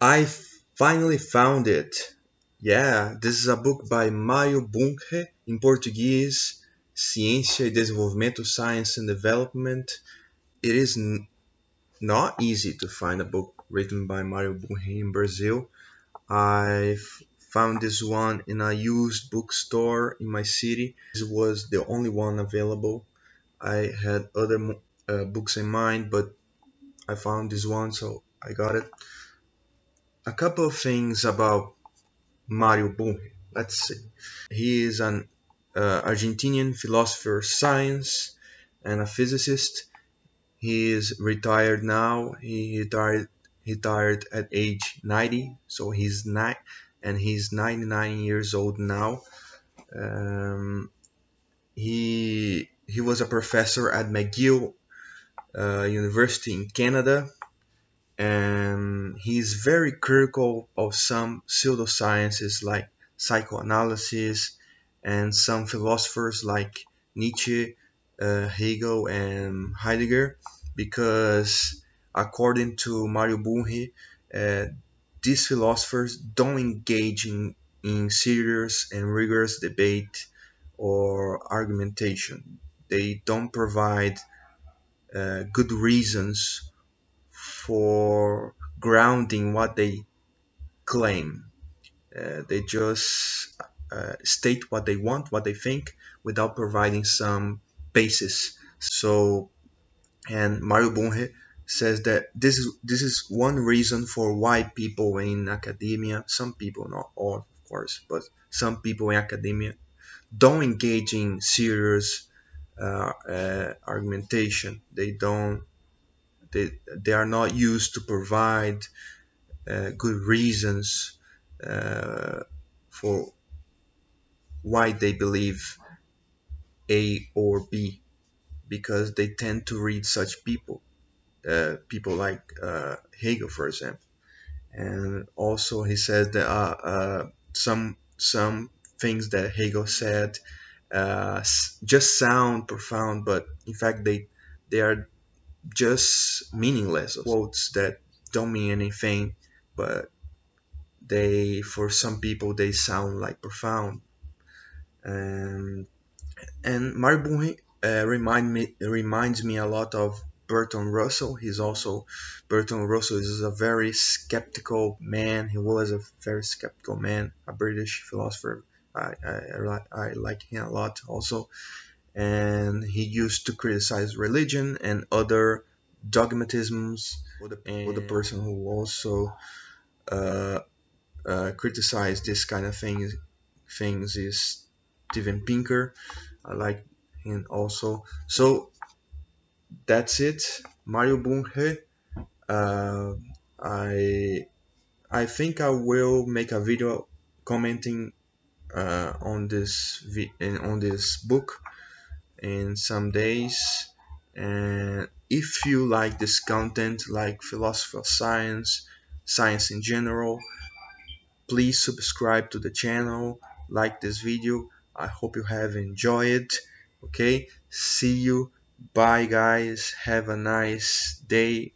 I finally found it. Yeah, this is a book by Mario Bunge, in Portuguese, Ciência e Desenvolvimento, Science and Development. It is not easy to find a book written by Mario Bunge in Brazil. I found this one in a used bookstore in my city. This was the only one available. I had other uh, books in mind, but I found this one, so I got it a couple of things about Mario Bunge. Let's see. He is an uh, Argentinian philosopher science and a physicist. He is retired now. He retired retired at age 90, so he's nine and he's 99 years old now. Um, he he was a professor at McGill uh, University in Canada and he's very critical of some pseudosciences like psychoanalysis and some philosophers like Nietzsche, uh, Hegel, and Heidegger because according to Mario Bunge, uh, these philosophers don't engage in, in serious and rigorous debate or argumentation. They don't provide uh, good reasons for grounding what they claim. Uh, they just uh, state what they want, what they think, without providing some basis. So, and Mario Bunge says that this is this is one reason for why people in academia, some people, not all, of course, but some people in academia don't engage in serious uh, uh argumentation. They don't they, they are not used to provide uh, good reasons uh, for why they believe A or B because they tend to read such people, uh, people like uh, Hegel, for example. And also, he says that uh, uh, some some things that Hegel said just sound profound, but in fact they they are just meaningless quotes that don't mean anything, but they, for some people, they sound like profound. And and Mario Bunge uh, remind me reminds me a lot of Bertrand Russell. He's also Bertrand Russell is a very skeptical man. He was a very skeptical man, a British philosopher. I, I, I like him a lot also and he used to criticize religion and other dogmatisms for the, for the person who also uh, uh, criticized this kind of things things is Steven Pinker. I like him also. So that's it. Mario Bunge uh, I I think I will make a video commenting uh, on this on this book in some days. And if you like this content like philosophy of science science in general please subscribe to the channel like this video. I hope you have enjoyed okay? See you. Bye guys. Have a nice day